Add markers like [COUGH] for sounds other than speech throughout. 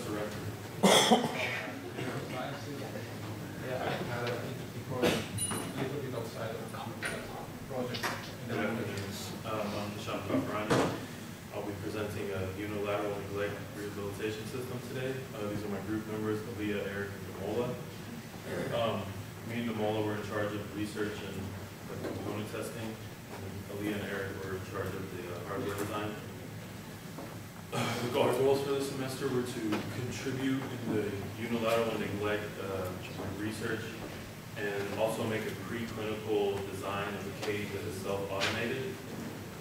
what's the record? Um, I'll be presenting a unilateral neglect rehabilitation system today. Uh, these are my group members, Aaliyah, Eric, and Namola. Um, me and Namola were in charge of research and component testing. And and Eric were in charge of the uh, hardware design. Uh, Our goals for this semester were to contribute in the unilateral neglect uh, research and also make a preclinical design of a cage that is self-automated.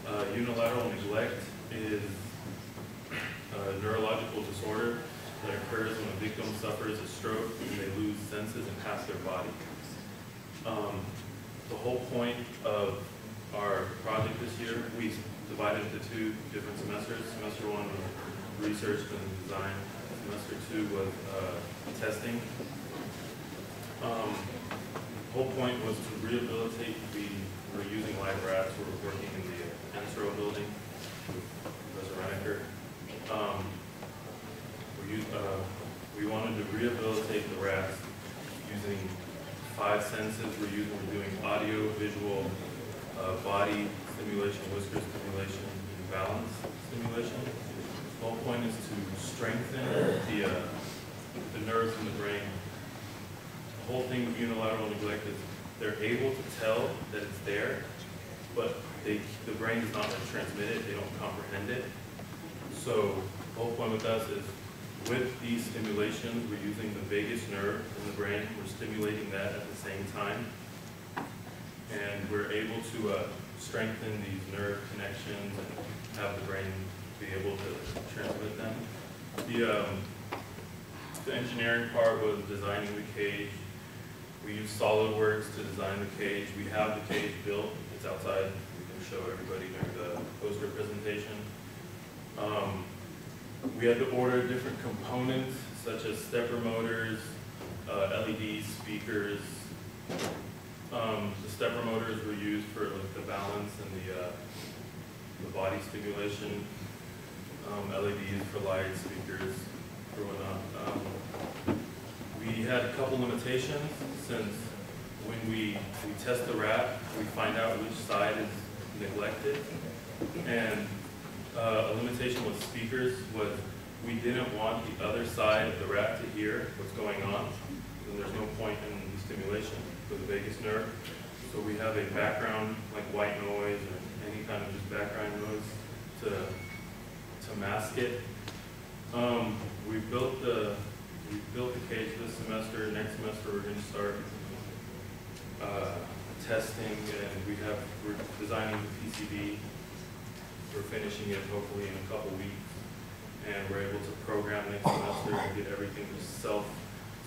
Uh, Unilateral neglect is a neurological disorder that occurs when a victim suffers a stroke and they lose senses in half their body. Um, The whole point of our project this year, we divided into two different semesters. Semester one was research and design. Semester two was uh, testing. Um, the Whole point was to rehabilitate, we were using live rats, we were working in the Ensro building Professor. Um, we uh, we wanted to rehabilitate the rats using five senses. We're using, we're doing audio, visual, uh, body stimulation, whisker stimulation, and balance stimulation. The whole point is to strengthen the, uh, the nerves in the brain. The whole thing with unilateral neglect is they're able to tell that it's there, but they, the brain does not transmit it, they don't comprehend it. So the whole point with us is with these stimulations, we're using the vagus nerve in the brain, we're stimulating that at the same time. And we're able to uh, strengthen these nerve connections and have the brain be able to transmit them. The, um, the engineering part was designing the cage. We used SolidWorks to design the cage. We have the cage built, it's outside, we can show everybody during the poster presentation. Um, we had to order different components such as stepper motors, uh, LEDs, speakers. Um, the stepper motors were used for like the balance and the, uh, the body stimulation. Um, LEDs for lights, speakers, for whatnot. Um, we had a couple limitations since when we, we test the rat, we find out which side is neglected. And uh, a limitation with speakers was we didn't want the other side of the rat to hear what's going on. And there's no point in the stimulation for the vagus nerve. So we have a background, like white noise or any kind of just background noise to, to mask it. Um, we built the, we built the cage this semester. Next semester, we're gonna start, uh, testing and we have, we're designing the PCB we're finishing it hopefully in a couple weeks, and we're able to program next semester and get everything self,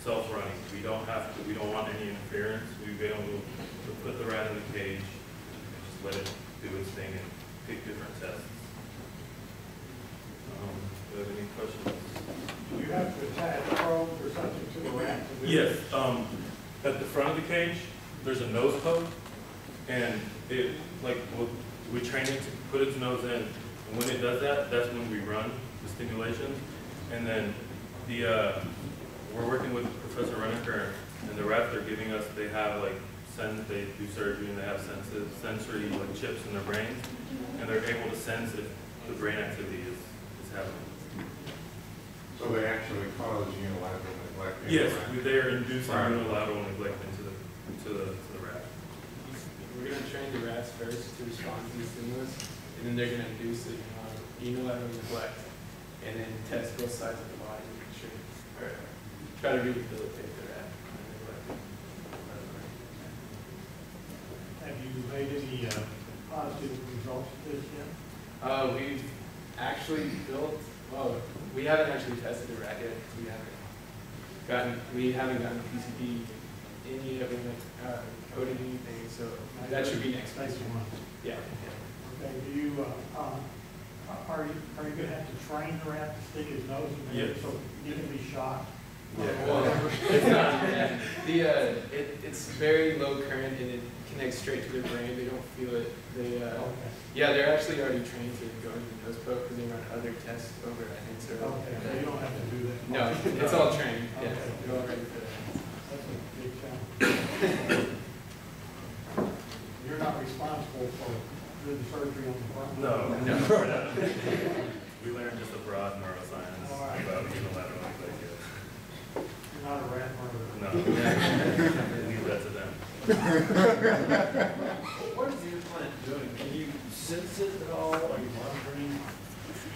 self-running. We don't have to, we don't want any interference, we've been able to put the rat in the cage, and just let it do its thing and pick different tests. Um, do you have any questions? Do you have to attach probes or something to the rat to Yes, um, at the front of the cage, there's a nose poke, and it, like, we'll- we train it to put its nose in, and when it does that, that's when we run the stimulation. And then the, uh, we're working with Professor Rennaker, and the rats they're giving us, they have like sense, they do surgery and they have senses, sensory like chips in their brains, and they're able to sense if the brain activity is, is happening. So they actually cause unilateral neglect? in the Yes, rat? they are inducing Right. unilateral neglect into the, to the, to the rat. We're gonna train the rats first to respond to the stimulus, and then they're gonna induce it, uh, unilateral neglect, and then test both sides of the body, to make sure, or try to rehabilitate the rat. Have you made any uh, positive results of this yet? Uh, we've actually built, well, we haven't actually tested the rat yet, we haven't gotten, we haven't gotten the PCB in yet, we haven't, uh, coded anything, so that should be next week. One. Yeah. Okay, do you, uh, um, are you, are you gonna have to train the rat to stick his nose in there? Yes. So you can be shocked? Well, it's not, yeah. the, uh, it, it's very low current and it connects straight to their brain, they don't feel it, they, uh, Okay, yeah, they're actually already trained to go into the nose poke because they run other tests over at Answer. okay, so you don't have to do that? No, it's all trained, yeah, Okay. they're all ready for that. That's a big challenge. You're not responsible for doing the surgery on the front? No, [LAUGHS] No. we're. [LAUGHS] We learned just a broad neuroscience All right. about unilateral neglect. What is the implant doing? Can you sense it at all? Are you monitoring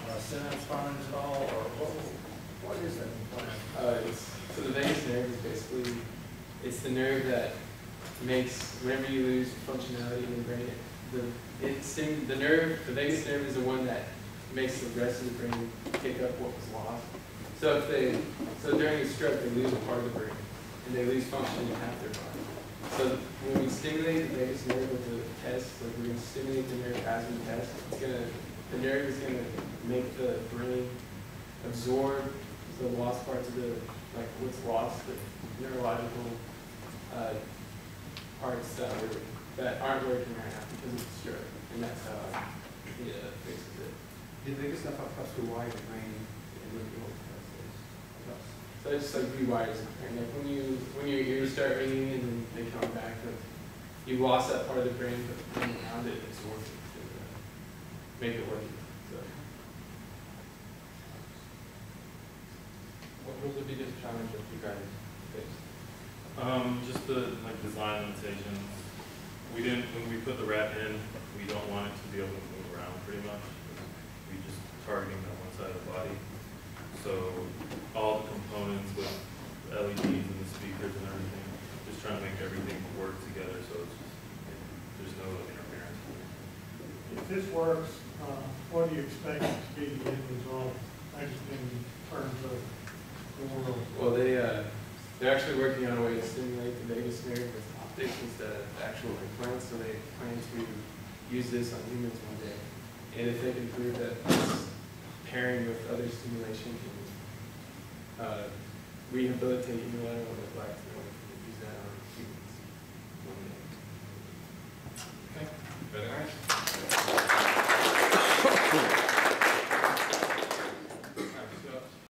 uh, synapse findings at all, or what, what is that implant? Uh, it's, so the vagus nerve is basically, it's the nerve that makes, whenever you lose functionality in the brain, the, it stim, the nerve, the vagus nerve is the one that makes the rest of the brain pick up what was lost. So if they, so during a stroke, they lose a part of the brain, and they lose function in half their body. So when we stimulate the vagus nerve with the test, like we're gonna stimulate the nerve as we test, it's gonna, the nerve is gonna make the brain absorb the lost parts of the, like what's lost, the neurological, uh, parts that were, that aren't working right now because of the stroke, and that's how, yeah, fixes it. The biggest stuff up to why the brain is what the old. So it just like rewires the brain, like when you, when your ears start ringing and then they come back, like, you lost that part of the brain, but around it it's working to uh, make it work, so. What was the biggest challenge that you guys faced? Um, just the, like, design limitations. We didn't, when we put the wrap in, we don't want it to be able to move around pretty much. We just targeting that one side of the body. So all the components with LEDs and the speakers and everything, just trying to make everything work together so it's just, there's no interference. If this works, uh, what do you expect to be the end result, like in terms of the world? Well, they, uh, they're actually working on a way to stimulate the vagus nerve with optics instead of actual implants, so they plan to use this on humans one day. And if they can prove that this pairing with other stimulation can uh, rehabilitate unilateral neglect in order to use that on humans. Okay, very nice.